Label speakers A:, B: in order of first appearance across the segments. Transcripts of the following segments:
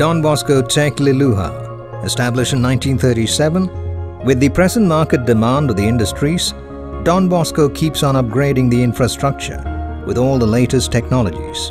A: Don Bosco Tech Liluah, established in 1937, with the present market demand of the industries, Don Bosco keeps on upgrading the infrastructure with all the latest technologies.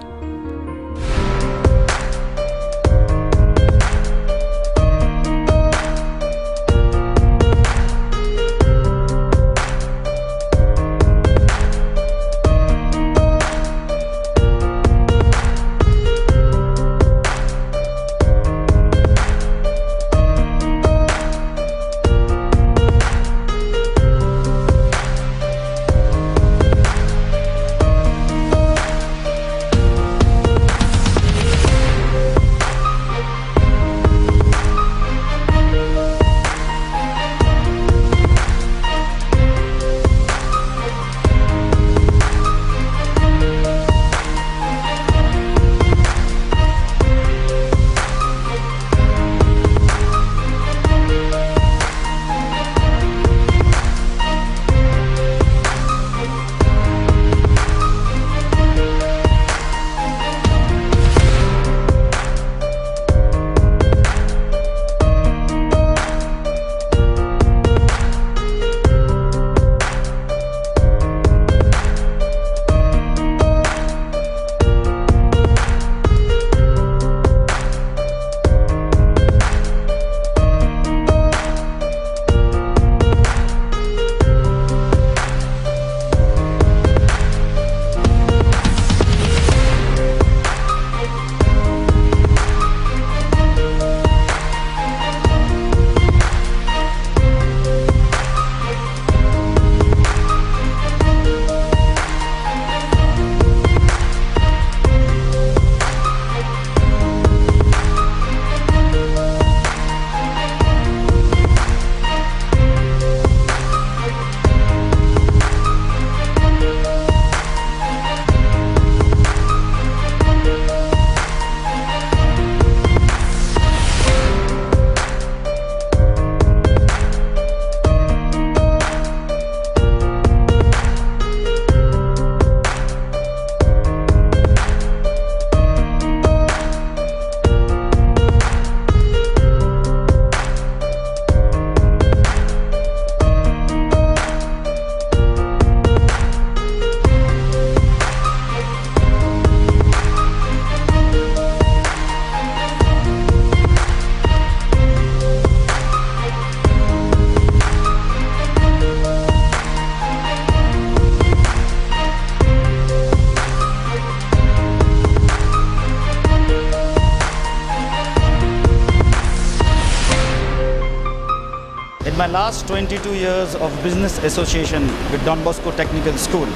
B: My last 22 years of business association with Don Bosco Technical School,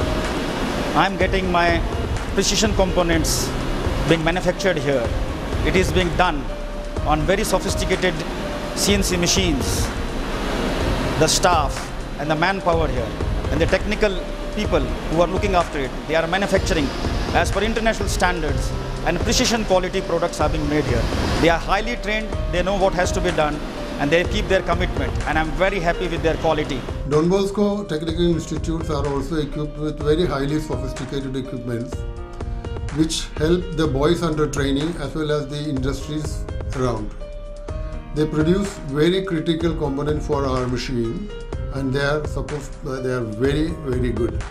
B: I'm getting my precision components being manufactured here. It is being done on very sophisticated CNC machines. The staff and the manpower here and the technical people who are looking after it, they are manufacturing as per international standards and precision quality products are being made here. They are highly trained, they know what has to be done and they keep their commitment and I'm very happy with their quality.
C: Don Bosco Technical Institutes are also equipped with very highly sophisticated equipments which help the boys under training as well as the industries around. They produce very critical component for our machine and they are supposed they are very very good.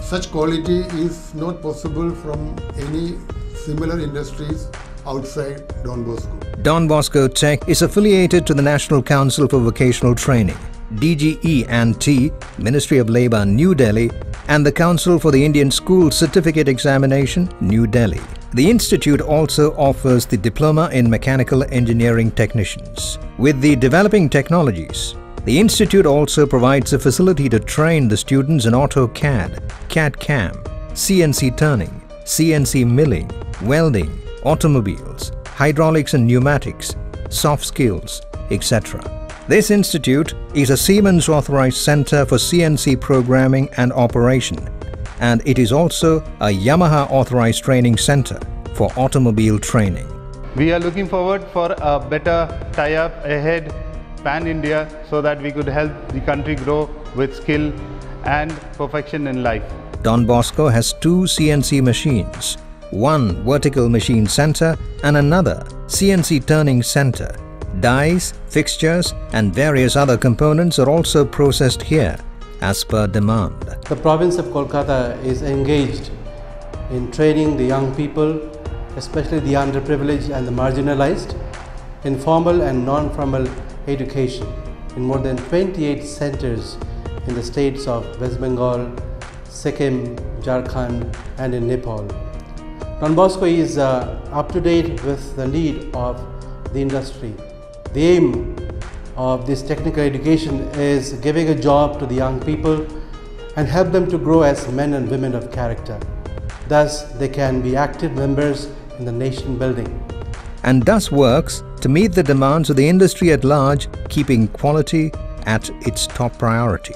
C: Such quality is not possible from any similar industries outside Don Bosco.
A: Don Bosco Tech is affiliated to the National Council for Vocational Training, DGE and T, Ministry of Labour, New Delhi, and the Council for the Indian School Certificate Examination, New Delhi. The institute also offers the Diploma in Mechanical Engineering Technicians. With the developing technologies, the institute also provides a facility to train the students in AutoCAD, CAD-CAM, CNC turning, CNC milling, welding, automobiles, hydraulics and pneumatics, soft skills, etc. This institute is a Siemens authorized center for CNC programming and operation, and it is also a Yamaha authorized training center for automobile training.
D: We are looking forward for a better tie-up ahead pan-India so that we could help the country grow with skill and perfection in life.
A: Don Bosco has two CNC machines, one vertical machine center and another CNC turning center. Dies, fixtures, and various other components are also processed here as per demand.
E: The province of Kolkata is engaged in training the young people, especially the underprivileged and the marginalized, in formal and non formal education in more than 28 centers in the states of West Bengal, Sikkim, Jharkhand, and in Nepal. Don Bosco is uh, up to date with the need of the industry. The aim of this technical education is giving a job to the young people and help them to grow as men and women of character. Thus, they can be active members in the nation building.
A: And thus works to meet the demands of the industry at large, keeping quality at its top priority.